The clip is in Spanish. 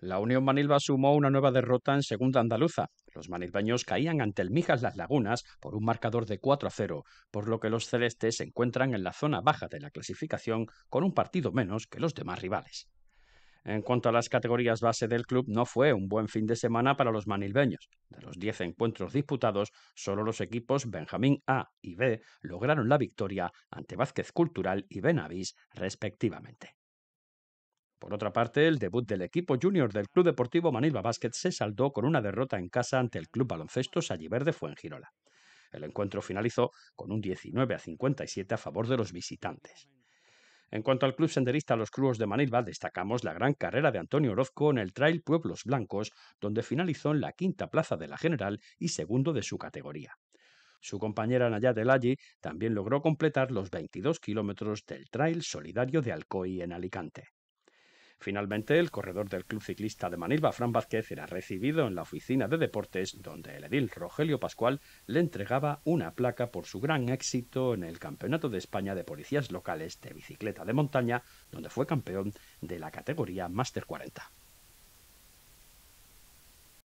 La Unión Manilva sumó una nueva derrota en segunda andaluza. Los manilveños caían ante el Mijas Las Lagunas por un marcador de 4 a 0, por lo que los celestes se encuentran en la zona baja de la clasificación con un partido menos que los demás rivales. En cuanto a las categorías base del club, no fue un buen fin de semana para los manilbeños. De los 10 encuentros disputados, solo los equipos Benjamín A y B lograron la victoria ante Vázquez Cultural y Benavís, respectivamente. Por otra parte, el debut del equipo junior del Club Deportivo Manilva Basket se saldó con una derrota en casa ante el Club Baloncesto Salliverde Fuengirola. El encuentro finalizó con un 19 a 57 a favor de los visitantes. En cuanto al club senderista Los Cruz de Manilva, destacamos la gran carrera de Antonio Orozco en el Trail Pueblos Blancos, donde finalizó en la quinta plaza de la general y segundo de su categoría. Su compañera Nayat Elayi también logró completar los 22 kilómetros del Trail Solidario de Alcoy en Alicante. Finalmente, el corredor del Club Ciclista de Manilva, Fran Vázquez, era recibido en la oficina de deportes donde el edil Rogelio Pascual le entregaba una placa por su gran éxito en el Campeonato de España de Policías Locales de Bicicleta de Montaña, donde fue campeón de la categoría Master 40.